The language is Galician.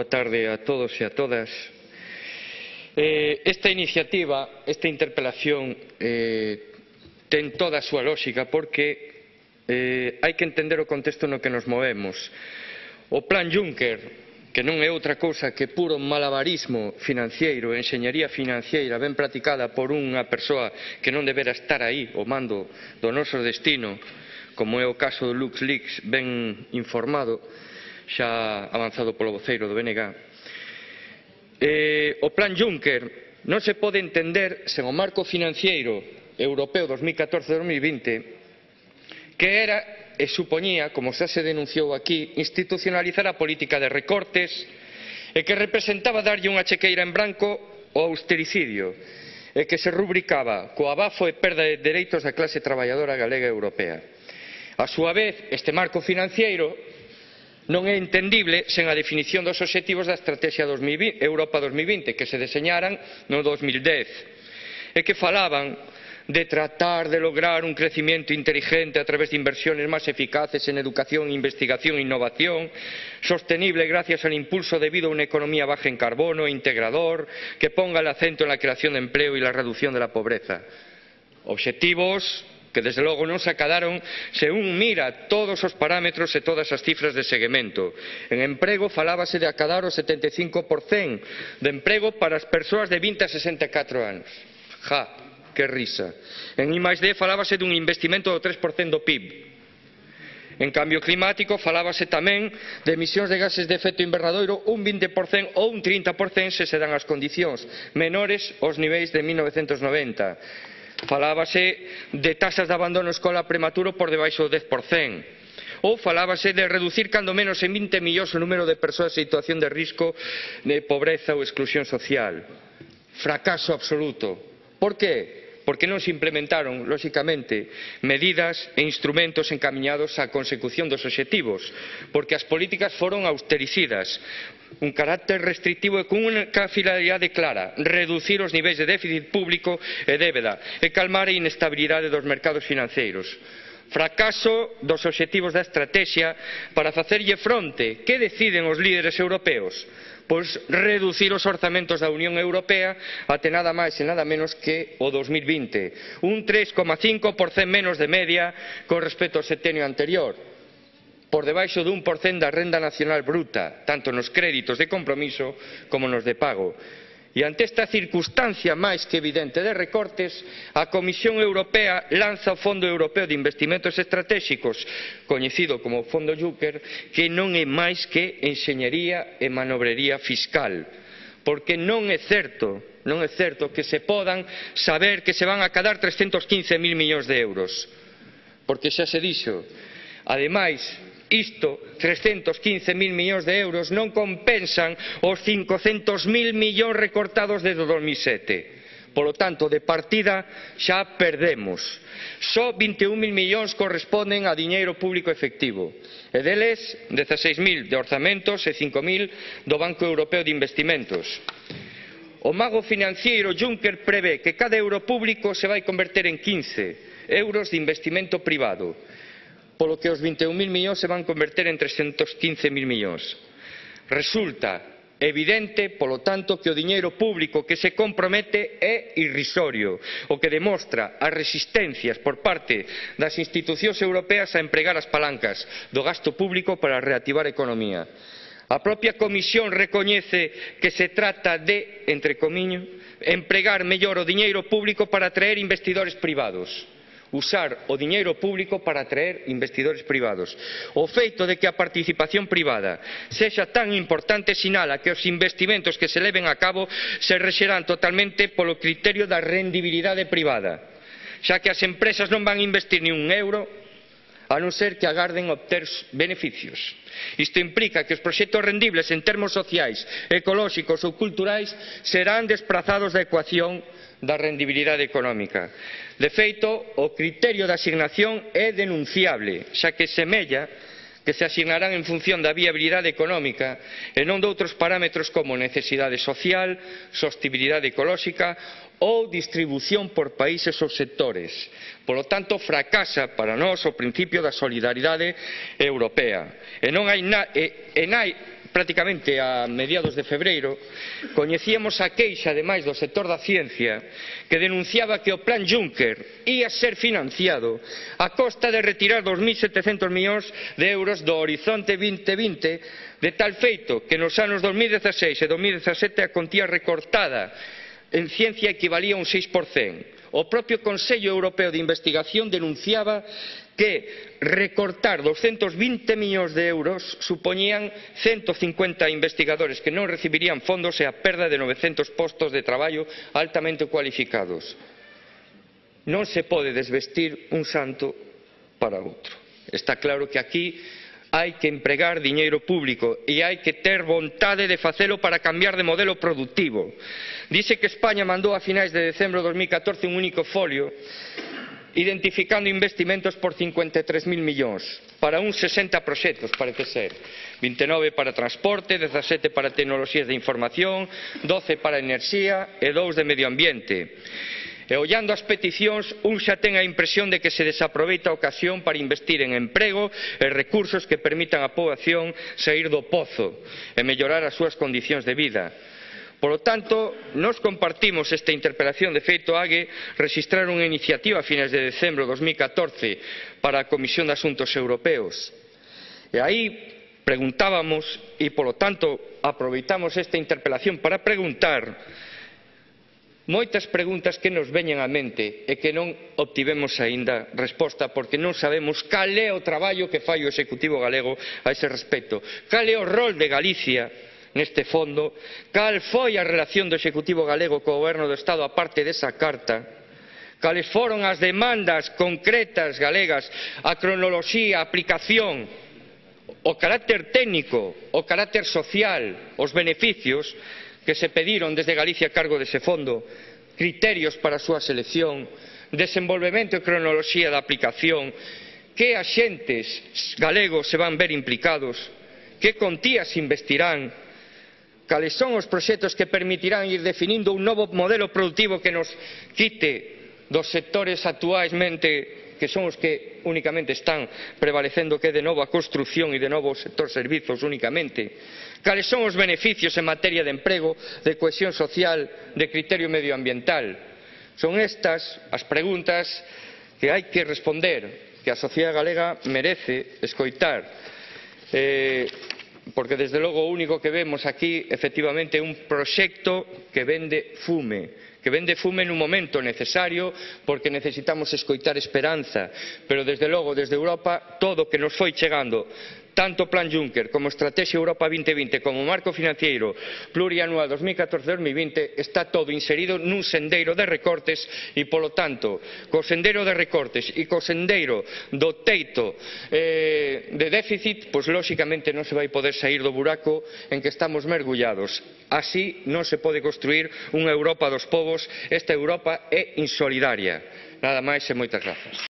Boa tarde a todos e a todas. Eh, esta iniciativa, esta interpelación, eh, ten toda a súa lógica porque eh, hai que entender o contexto no que nos movemos. O plan Juncker, que non é outra cousa que puro malabarismo financiero, enxeñería financiera ben practicada por unha persoa que non debera estar aí o mando do noso destino, como é o caso do LuxLeaks ben informado, xa avanzado polo voceiro do BNG. Eh, o plan Juncker non se pode entender sen o marco financiero europeo 2014-2020 que era eh, e supoñía, como xa se denunciou aquí, institucionalizar a política de recortes e que representaba darlle unha chequeira en branco ao austericidio e que se rubricaba co abafo e perda de dereitos da clase traballadora galega e europea. A súa vez, este marco financiero non é entendible sen a definición dos obxectivos da Estrategia 2020, Europa 2020 que se deseñaran no 2010 e que falaban de tratar de lograr un crecimiento inteligente a través de inversiones más eficaces en educación, investigación e innovación, sostenible gracias al impulso debido a una economía baja en carbono, integrador, que ponga el acento en la creación de empleo y la reducción de la pobreza. Objetivos que desde logo non se acadaron se un mira todos os parámetros e todas as cifras de seguimento. En emprego falábase de acadar o 75% de emprego para as persoas de 20 a 64 anos. Ja, que risa. En I+.D. Falábase dun investimento do 3% do PIB. En cambio climático falábase tamén de emisións de gases de efecto invernadoiro un 20% ou un 30% se se dan as condicións menores aos niveis de 1990 Falábase de tasas de abandono escolar prematuro por debaixo do 10% ou falábase de reducir cando menos en 20 millóns o número de persoas en situación de risco de pobreza ou exclusión social. Fracaso absoluto. Por que? porque non se implementaron, lóxicamente, medidas e instrumentos encaminhados á consecución dos obxectivos, porque as políticas foron austericidas, un carácter restrictivo e cunha finalidade clara, reducir os niveis de déficit público e débeda e calmar a inestabilidade dos mercados financeiros fracaso dos obxectivos da estrategia para facerlle fronte. Que deciden os líderes europeos? pois reducir os orzamentos da Unión Europea até nada máis e nada menos que o 2020, un 3,5% menos de media con respecto ao setenio anterior, por debaixo dun 1% da renda nacional bruta, tanto nos créditos de compromiso como nos de pago. E ante esta circunstancia máis que evidente de recortes, a Comisión Europea lanza o Fondo Europeo de Investimentos Estratégicos, coñecido como Fondo Juncker, que non é máis que enxeñería e manobrería fiscal. Porque non é certo non é certo que se podan saber que se van a cadar 315.000 millóns de euros. Porque xa se dixo, ademais, Isto, 315.000 millóns de euros, non compensan os 500.000 millóns recortados desde 2007. Polo tanto, de partida xa perdemos. Só 21.000 millóns corresponden a diñeiro público efectivo. E deles, 16.000 de orzamentos e 5.000 do Banco Europeo de Investimentos. O mago financiero Juncker prevé que cada euro público se vai converter en 15 euros de investimento privado polo que os 21.000 millóns se van converter en 315.000 millóns. Resulta evidente, polo tanto, que o diñeiro público que se compromete é irrisorio, o que demostra as resistencias por parte das institucións europeas a empregar as palancas do gasto público para reactivar a economía. A propia Comisión recoñece que se trata de, entre comiño, empregar mellor o diñeiro público para atraer investidores privados usar o diñeiro público para atraer investidores privados. O feito de que a participación privada sexa tan importante sinala que os investimentos que se leven a cabo se rexerán totalmente polo criterio da rendibilidade privada, xa que as empresas non van investir ni un euro a non ser que agarden obter beneficios. Isto implica que os proxectos rendibles en termos sociais, ecolóxicos ou culturais serán desprazados da ecuación da rendibilidade económica. De feito, o criterio de asignación é denunciable, xa que semella que se asignarán en función da viabilidade económica e non doutros parámetros como necesidade social, sostibilidade ecolóxica ou distribución por países ou sectores. Polo tanto, fracasa para nós o principio da solidaridade europea. E non hai, na, e, e nai, prácticamente a mediados de febreiro, coñecíamos a queixa, ademais, do sector da ciencia, que denunciaba que o plan Juncker ia ser financiado a costa de retirar 2.700 millóns de euros do horizonte 2020, de tal feito que nos anos 2016 e 2017 a contía recortada en ciencia equivalía a un 6%. O propio Consello Europeo de Investigación denunciaba que recortar 220 millóns de euros supoñían 150 investigadores que non recibirían fondos e a perda de 900 postos de traballo altamente cualificados. Non se pode desvestir un santo para outro. Está claro que aquí Hai que empregar diñeiro público e hai que ter vontade de facelo para cambiar de modelo productivo. Dice que España mandou a finais de decembro de 2014 un único folio identificando investimentos por 53.000 millóns para uns 60 proxectos, parece ser. 29 para transporte, 17 para tecnoloxías de información, 12 para enerxía e 2 de medio ambiente. E ollando as peticións, un xa ten a impresión de que se desaproveita a ocasión para investir en emprego e recursos que permitan á poboación sair do pozo e mellorar as súas condicións de vida. Por lo tanto, nos compartimos esta interpelación de feito AGE registrar unha iniciativa a fines de decembro de 2014 para a Comisión de Asuntos Europeos. E aí preguntábamos, e polo tanto aproveitamos esta interpelación para preguntar, moitas preguntas que nos veñen á mente e que non obtivemos aínda resposta porque non sabemos cal é o traballo que fai o Executivo galego a ese respecto, cal é o rol de Galicia neste fondo, cal foi a relación do Executivo galego co Goberno do Estado a parte desa carta, cales foron as demandas concretas galegas, a cronoloxía, a aplicación, o carácter técnico, o carácter social, os beneficios, que se pediron desde Galicia a cargo dese fondo, criterios para a súa selección, desenvolvemento e cronoloxía da aplicación, que axentes galegos se van ver implicados, que contías investirán, cales son os proxectos que permitirán ir definindo un novo modelo productivo que nos quite dos sectores actuaismente que son os que únicamente están prevalecendo que é de novo a construción e de novo o sector servizos únicamente, cales son os beneficios en materia de emprego, de cohesión social, de criterio medioambiental. Son estas as preguntas que hai que responder, que a sociedade galega merece escoitar. Eh, porque desde logo o único que vemos aquí efectivamente é un proxecto que vende fume, que vende fume nun momento necesario porque necesitamos escoitar esperanza, pero desde logo desde Europa todo o que nos foi chegando Tanto o Plan Juncker como a Estrategia Europa 2020 como o Marco Financiero Plurianual 2014-2020 está todo inserido nun sendeiro de recortes e, polo tanto, co sendeiro de recortes e co sendeiro do teito eh, de déficit, pois, lóxicamente, non se vai poder sair do buraco en que estamos mergullados. Así non se pode construir unha Europa dos povos, esta Europa é insolidaria. Nada máis e moitas grazas.